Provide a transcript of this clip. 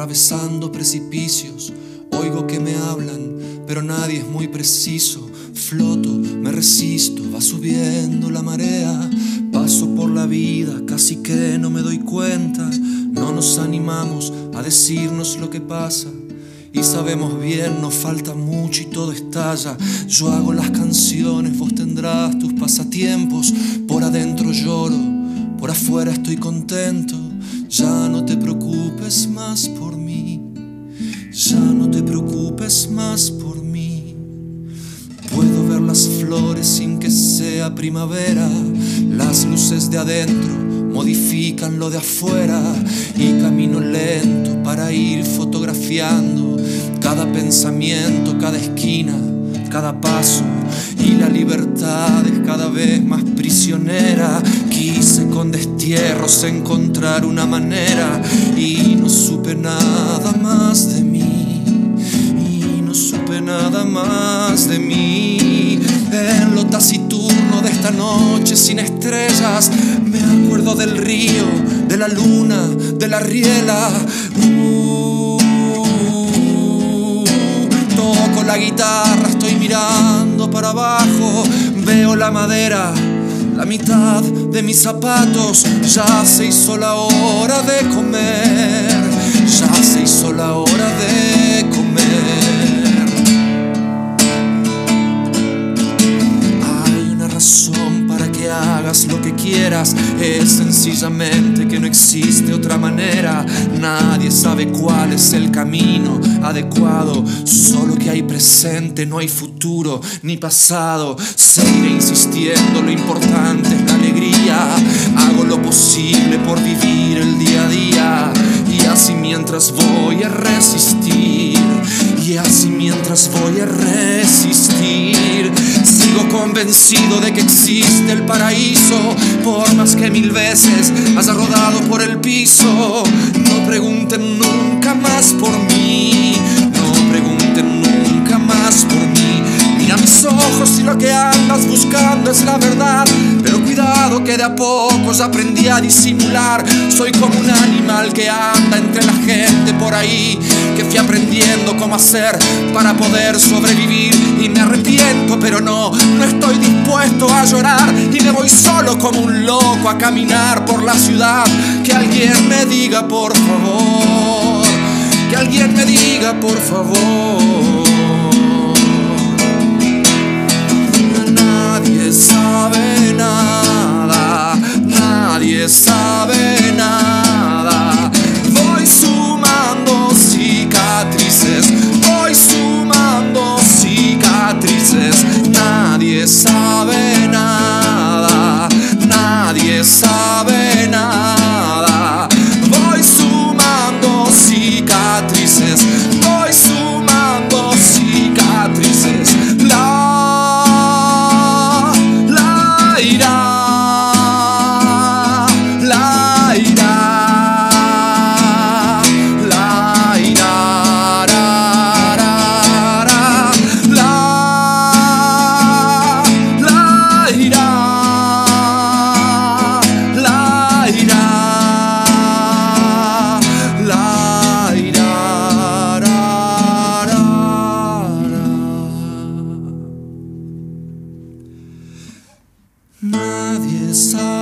atravesando precipicios. Oigo que me hablan, pero nadie es muy preciso. Floto, me resisto, va subiendo la marea. Paso por la vida, casi que no me doy cuenta. No nos animamos a decirnos lo que pasa. Y sabemos bien, nos falta mucho y todo estalla. Yo hago las canciones, vos tendrás tus pasatiempos. Por adentro lloro, por afuera estoy contento. Ya no te preocupes más por mí. Ya no te preocupes más por mí. Puedo ver las flores sin que sea primavera. Las luces de adentro modifican lo de afuera. Y camino lento para ir fotografiando cada pensamiento, cada esquina, cada paso. Y la libertad es cada vez más prisionera. Quise con destierros encontrar una manera y no supe nada más de mí. Y no supe nada más de mí. En lo taciturno de esta noche sin estrellas, me acuerdo del río, de la luna, de la riela. Uh, toco la guitarra, abajo, veo la madera. La mitad de mis zapatos ya se hizo la hora de comer, ya se hizo la hora de comer. Hay una razón para que hagas lo que quieras, es sencillamente que no existe otra manera. Nadie sabe cuál es el camino adecuado, solo que hay presente, no hay futuro ni pasado. Seguiré insistiendo, lo importante es la alegría. Hago lo posible por vivir el día a día y así mientras voy a resistir. Y así mientras voy a resistir, sigo convencido de que existe el paraíso, por más que mil veces haya rodado por el piso. Pregunten nunca más por mí, no pregunten nunca más por mí. Mira mis ojos y lo que andas buscando es la verdad. Pero cuidado que de a poco ya aprendí a disimular. Soy como un animal que anda entre la gente por ahí. Que fui aprendiendo cómo hacer para poder sobrevivir. Y me arrepiento, pero no, no estoy dispuesto a llorar. Voy solo como un loco a caminar por la ciudad. Que alguien me diga por favor. Que alguien me diga por favor. Nadie sabe nada, nadie sabe nada. Voy sumando cicatrices, voy sumando cicatrices. Nadie sabe Nadie sabe.